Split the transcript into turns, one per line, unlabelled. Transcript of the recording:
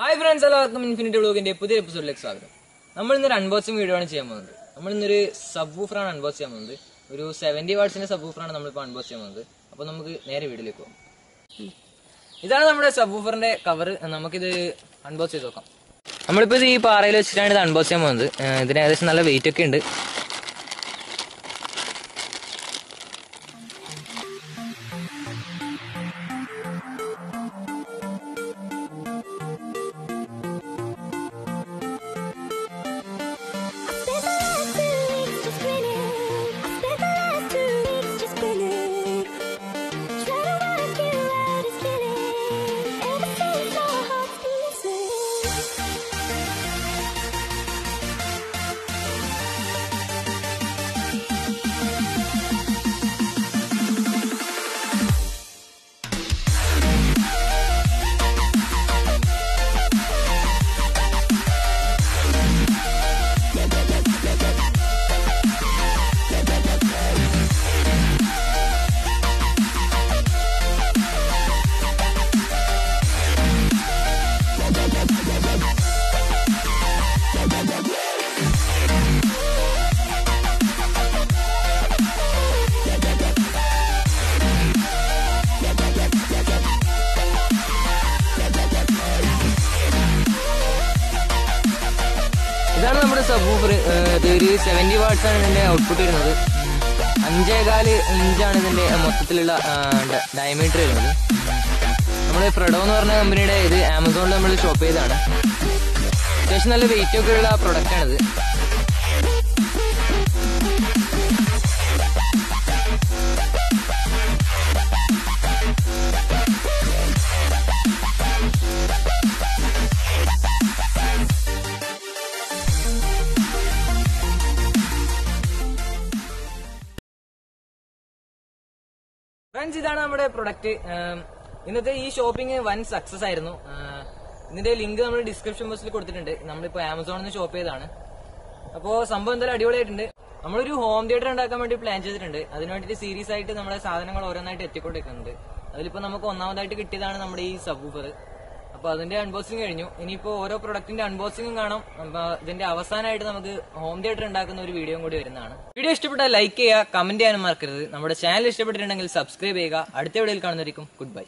Hi friends എല്ലാവർക്കും infinity ബ്ലോഗിന്റെ പുതിയ എപ്പിസോഡിലേക്ക് സ്വാഗതം. നമ്മൾ ഇന്നൊരു അൺബോക്സിംഗ് വീഡിയോ ആണ് ചെയ്യാൻ പോകുന്നത്. നമ്മൾ ഇന്നൊരു സബ് വൂഫറാണ് അൺബോക്സ് ചെയ്യാൻ പോകുന്നത്. ഒരു സെവന്റി വാട്സിന്റെ സബ് വൂഫറാണ് നമ്മളിപ്പോൾ അൺബോക്സ് ചെയ്യാൻ പോകുന്നത്. അപ്പോൾ നമുക്ക് നേരെ വീട്ടിലേക്ക് പോകാം. ഇതാണ് നമ്മുടെ സബ് വൂഫറിന്റെ കവർ നമുക്കിത് അൺബോക്സ് ചെയ്ത് നോക്കാം. നമ്മളിപ്പോൾ ഇത് ഈ പാറയിൽ വെച്ചിട്ടാണ് ഇത് അൺബോക്സ് ചെയ്യാൻ പോകുന്നത്. ഇതിന് ഏകദേശം നല്ല വെയിറ്റ് ഒക്കെ ഉണ്ട്. ഇതാണ് നമ്മുടെ സബ് വൂഫർ ഇത് ഒരു സെവന്റി വാട്ട്സ് ആണ് ഇതിന്റെ ഔട്ട്പുട്ട് വരുന്നത്. അഞ്ചേകാൽ ഇഞ്ചാണ് ഇതിന്റെ മൊത്തത്തിലുള്ള ഡയമീറ്റർ വരുന്നത്. നമ്മൾ ഫ്രെഡോ എന്ന് പറഞ്ഞ കമ്പനിയുടെ ഇത് ആമസോണിൽ നമ്മൾ ഷോപ്പ് ചെയ്തതാണ്. അത്യാവശ്യം നല്ല വെയിറ്റ് ഒക്കെ ഉള്ള പ്രൊഡക്റ്റ് ഫ്രണ്ട്സ് ഇതാണ് നമ്മുടെ പ്രൊഡക്റ്റ് ഇന്നത്തെ ഈ ഷോപ്പിംഗ് വൻ സക്സസ് ആയിരുന്നു. ഇതിന്റെ ലിങ്ക് നമ്മൾ ഡിസ്ക്രിപ്ഷൻ ബോക്സിൽ കൊടുത്തിട്ടുണ്ട്. നമ്മളിപ്പോ ആമസോണിൽ നിന്ന് ഷോപ്പ് ചെയ്താണ് അപ്പോ സംഭവം എന്തായാലും അടിപൊളിയായിട്ടുണ്ട്. നമ്മളൊരു ഹോം തിയേറ്റർ ഉണ്ടാക്കാൻ വേണ്ടി പ്ലാൻ ചെയ്തിട്ടുണ്ട്. അതിന് വേണ്ടിയിട്ട് സീരീസ് ആയിട്ട് നമ്മുടെ സാധനങ്ങൾ ഓരോന്നായിട്ട് എത്തിക്കൊണ്ടിരിക്കുന്നുണ്ട്. അതിലിപ്പോ നമുക്ക് ഒന്നാമതായിട്ട് കിട്ടിയതാണ് നമ്മുടെ ഈ സബ് അപ്പൊ അതിന്റെ അൺബോക്സിംഗ് കഴിഞ്ഞു. ഇനിയിപ്പോ ഓരോ പ്രൊഡക്റ്റിന്റെ അൺബോക്സിംഗും കാണാം. ഇതിന്റെ അവസാനമായിട്ട് നമുക്ക് ഹോം തിയേറ്റർ ഉണ്ടാക്കുന്ന ഒരു വീഡിയോ കൂടി വരുന്നതാണ്. വീഡിയോ ഇഷ്ടപ്പെട്ടാൽ ലൈക്ക് ചെയ്യുക കമന്റ് ചെയ്യാനും മറക്കരുത്. നമ്മുടെ ചാനൽ ഇഷ്ടപ്പെട്ടിട്ടുണ്ടെങ്കിൽ സബ്സ്ക്രൈബ് ചെയ്യുക. അടുത്ത വീഡിയോയിൽ കാണുന്നതായിരിക്കും ഗുഡ് ബൈ